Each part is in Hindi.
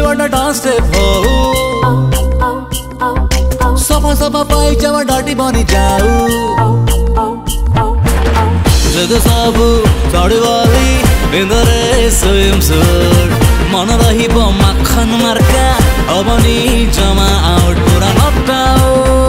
only wanna dance step ho Safa safa pai jawa dati bani jau Jada sabu chadi wali in the race swimsuit Mana rahibo makhan marka abani jama out pura knocked out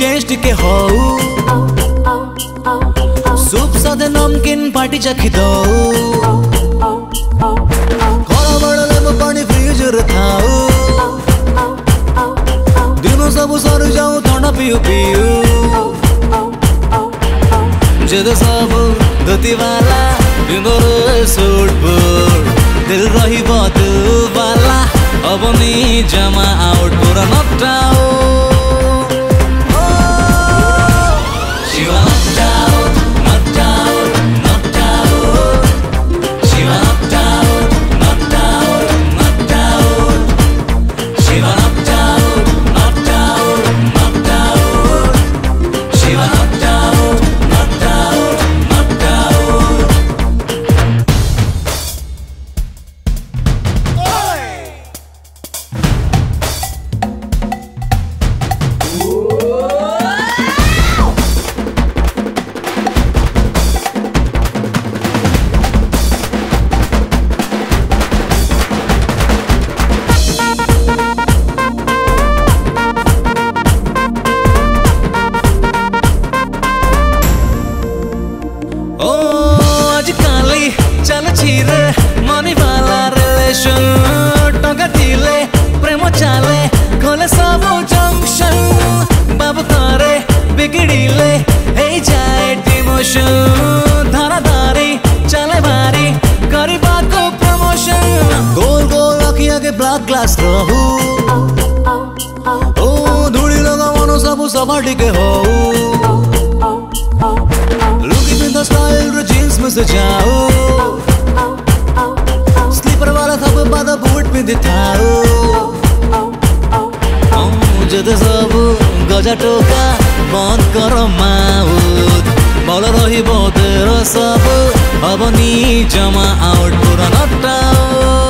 chest के हो सुप सदे नमकिन पार्टी चाखिदौ बड़ा लामो पानी फ्रिज र थाउ दिनु सब सर जाउ थोड़ा पियो पियो जद सब धोतीवाला सूट बोर दिल बात वाला अब नि जमा आउट पुरा नटाऊ जाओ स्लीपर वाला थप बादा बूट पिंद थाओ जद सब गजा टोका बंद कर माउद, बल रही बाद सब अब नी जमा आउट पूरा नटाओ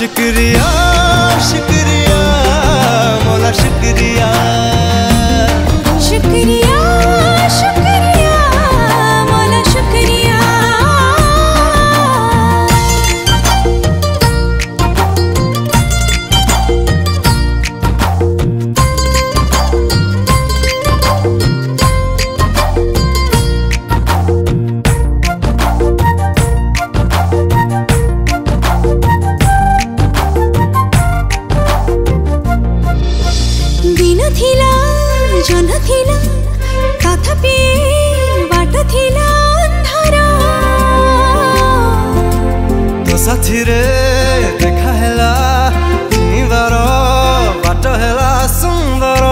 शुक्रिया शुक्रिया मौला शुक्रिया ଥିଲା ଜହ୍ନ ଥିଲା ତଥାପି ବାଟ ଥିଲା ଅନ୍ଧାର ତୋ ସାଥିରେ ଦେଖା ହେଲା ଚିନିବାର ବାଟ ହେଲା ସୁନ୍ଦର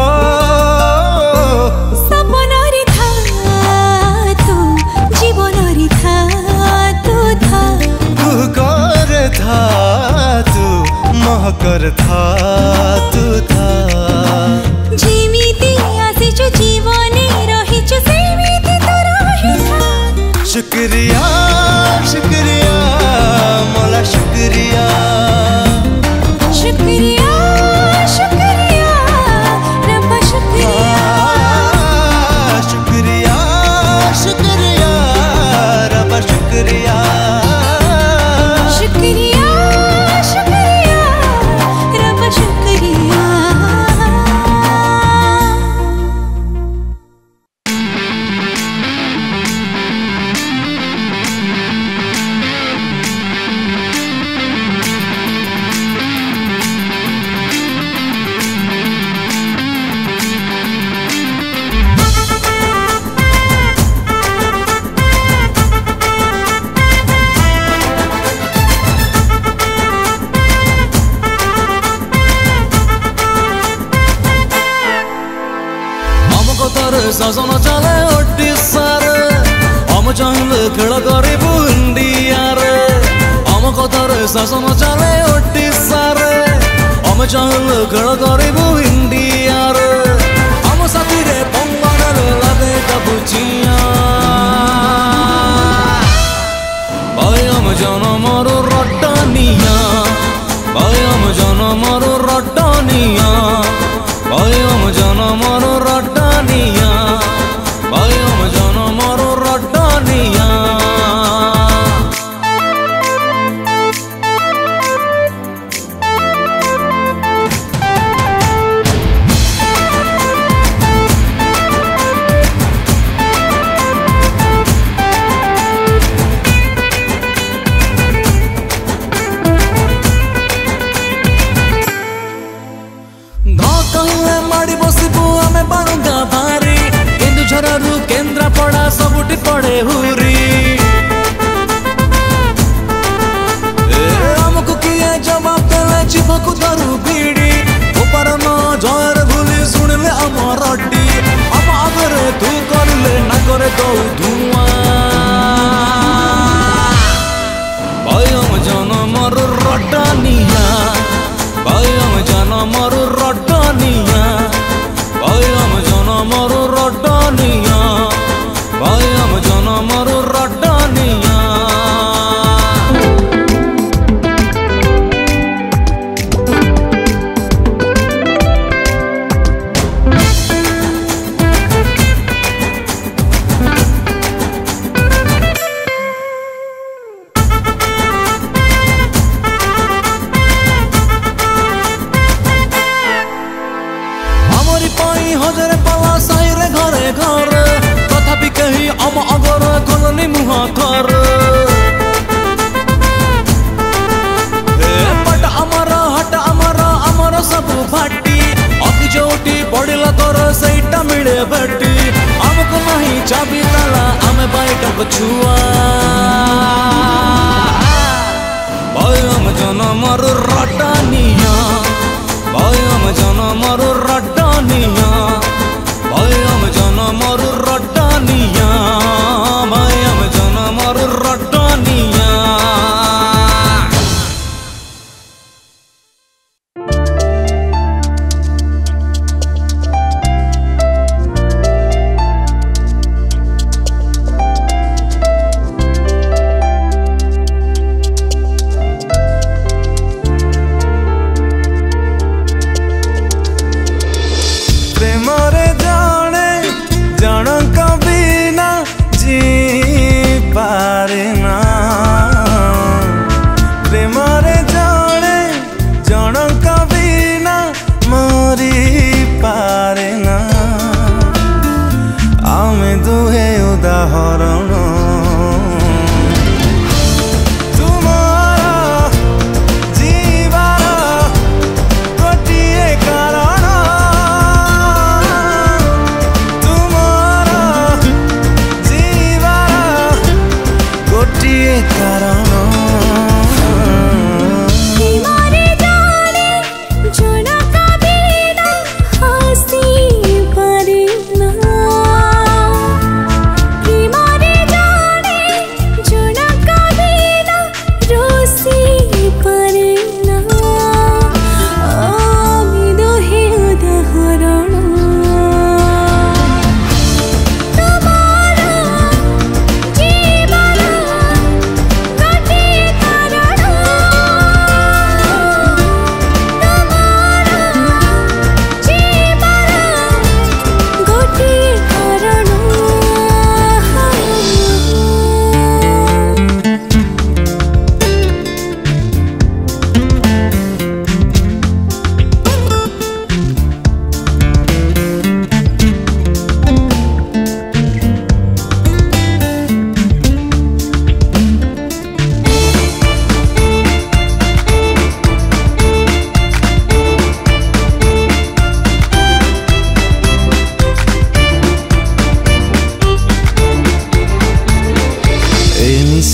कर था तू था शुक्रिया ಸಸನ ಚಲೆ ಒಟ್ಟಿ ಸರೆ ಅಮಜನ್ಲಿ ಕಳಗರಿ ಬುಂಡಿಯಾರ ಅಮಕತರ ಸಸನ ಚಲೆ ಒಟ್ಟಿ ಸರೆ ಅಮಜನ್ಲಿ ಕಳಗರಿ ಬುಂಡಿಯಾರ ಅಮ ಸತಿರೇ ಬಂಗಾರ ಲತೆ ಕಬುಜಿಯಾ ಬಾಯ ಅಮಜನ ಅಮರ ರಟ್ಟನಿಯಾ ಬಾಯ ಅಮಜನ ಅಮರ ರಟ್ಟನಿಯಾ ಬಾಯ ಅಮಜನ पड़े हुरी हमको किए जवाब देले जीवक धरू बीड़ी ऊपर न झर भूली सुनले हम रड्डी हम आगरे तू करले ना करे दो तो धुआं भयम जन्मर रड्डा निया भयम जन्मर చాబీ తాళా ఆమె బయట పచ్చువా భయం జనమరు రటానియా భయం జనమరు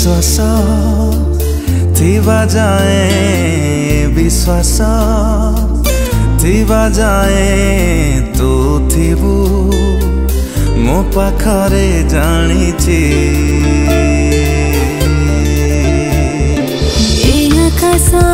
विश्वास तिवा जाए विश्वास तिवा जाए तु थिबु मो पाखरे जाणिछि ए आखा सा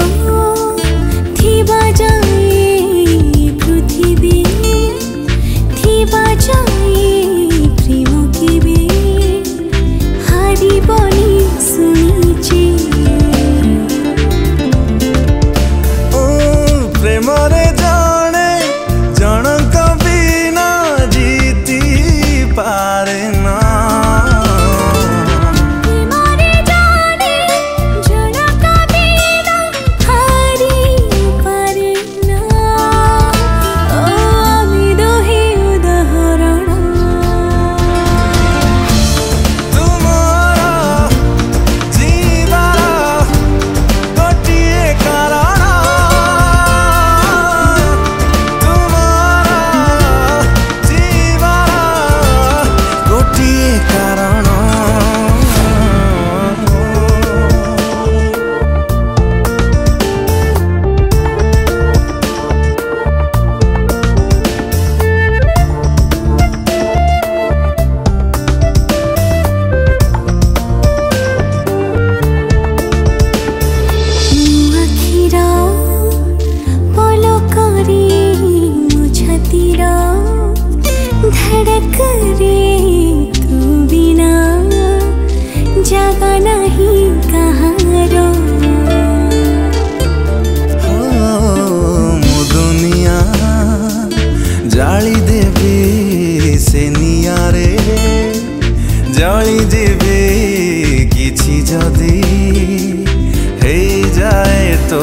জালি দেবে সে নিয়ারে জালি দেবে কিছু যদি হয়ে যায় তো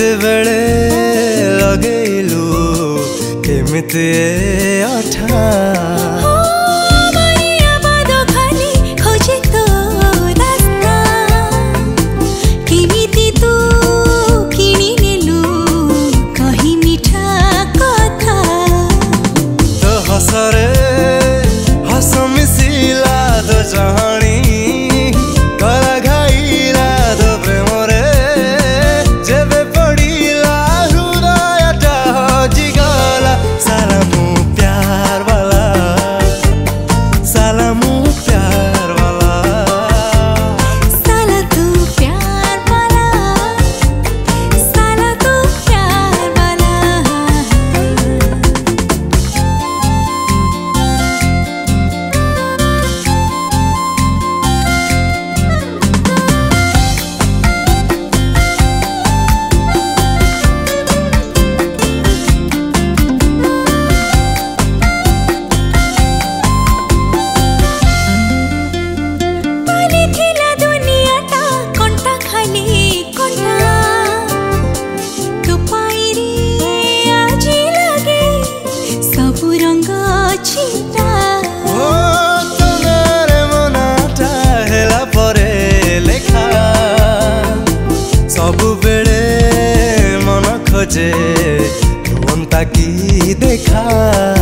ਵੇਲੇ का की देखा